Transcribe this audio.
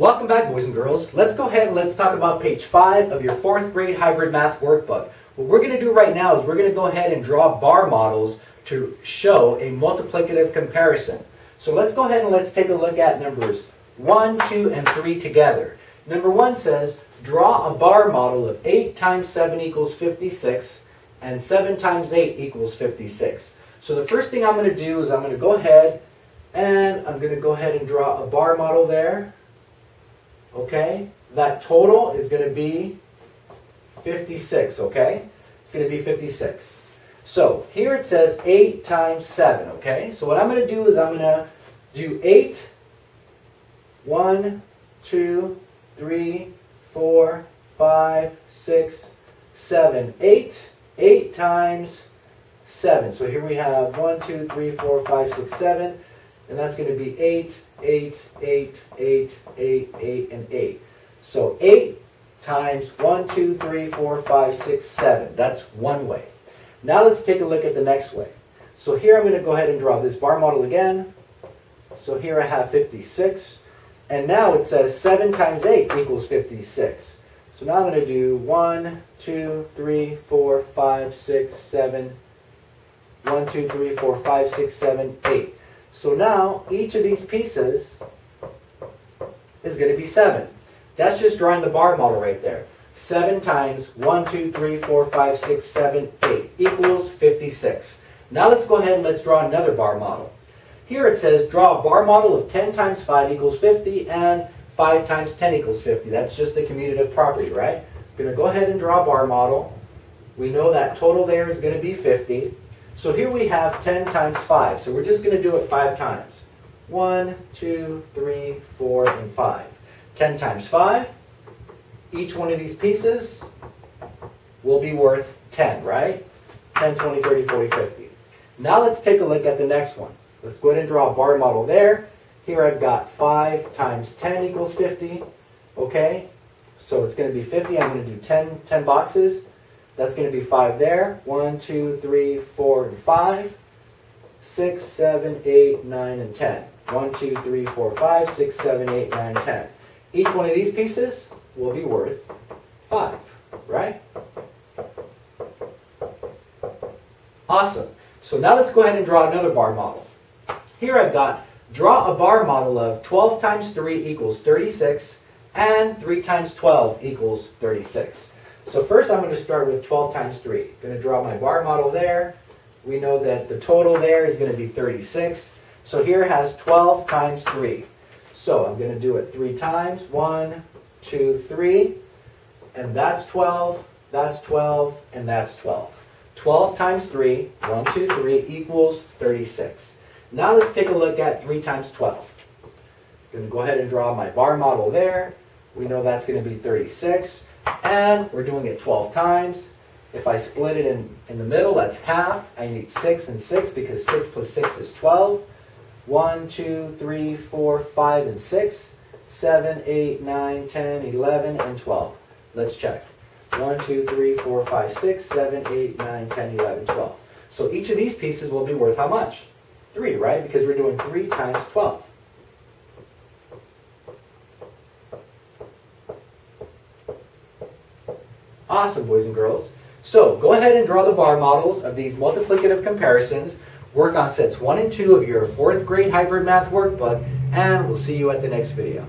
Welcome back, boys and girls. Let's go ahead and let's talk about page 5 of your 4th grade hybrid math workbook. What we're going to do right now is we're going to go ahead and draw bar models to show a multiplicative comparison. So let's go ahead and let's take a look at numbers 1, 2, and 3 together. Number 1 says, draw a bar model of 8 times 7 equals 56 and 7 times 8 equals 56. So the first thing I'm going to do is I'm going to go ahead and I'm going to go ahead and draw a bar model there. Okay? That total is going to be 56, okay? It's going to be 56. So here it says 8 times 7, okay? So what I'm going to do is I'm going to do 8, 1, 2, 3, 4, 5, 6, 7, 8. 8 times 7. So here we have 1, 2, 3, 4, 5, 6, 7. And that's going to be 8, 8, 8, 8, 8, 8, and 8. So 8 times 1, 2, 3, 4, 5, 6, 7. That's one way. Now let's take a look at the next way. So here I'm going to go ahead and draw this bar model again. So here I have 56. And now it says 7 times 8 equals 56. So now I'm going to do 1, 2, 3, 4, 5, 6, 7, 1, 2, 3, 4, 5, 6, 7, 8. So now each of these pieces is going to be 7. That's just drawing the bar model right there. 7 times 1, 2, 3, 4, 5, 6, 7, 8 equals 56. Now let's go ahead and let's draw another bar model. Here it says draw a bar model of 10 times 5 equals 50 and 5 times 10 equals 50. That's just the commutative property, right? I'm going to go ahead and draw a bar model. We know that total there is going to be 50. So here we have 10 times 5. So we're just going to do it 5 times. 1, 2, 3, 4, and 5. 10 times 5. Each one of these pieces will be worth 10, right? 10, 20, 30, 40, 50. Now let's take a look at the next one. Let's go ahead and draw a bar model there. Here I've got 5 times 10 equals 50. Okay, so it's going to be 50. I'm going to do 10, 10 boxes. That's going to be 5 there. 1, 2, 3, 4, and 5. 6, 7, 8, 9, and 10. 1, 2, 3, 4, 5, 6, 7, 8, 9, 10. Each one of these pieces will be worth 5, right? Awesome. So now let's go ahead and draw another bar model. Here I've got draw a bar model of 12 times 3 equals 36 and 3 times 12 equals 36. So first I'm going to start with 12 times 3. I'm going to draw my bar model there. We know that the total there is going to be 36. So here has 12 times 3. So I'm going to do it 3 times. 1, 2, 3. And that's 12, that's 12, and that's 12. 12 times 3, 1, 2, 3, equals 36. Now let's take a look at 3 times 12. I'm going to go ahead and draw my bar model there. We know that's going to be 36. And we're doing it 12 times. If I split it in, in the middle, that's half. I need 6 and 6 because 6 plus 6 is 12. 1, 2, 3, 4, 5, and 6. 7, 8, 9, 10, 11, and 12. Let's check. 1, 2, 3, 4, 5, 6, 7, 8, 9, 10, 11, 12. So each of these pieces will be worth how much? 3, right? Because we're doing 3 times 12. Awesome, boys and girls. So go ahead and draw the bar models of these multiplicative comparisons. Work on sets 1 and 2 of your 4th grade hybrid math workbook, and we'll see you at the next video.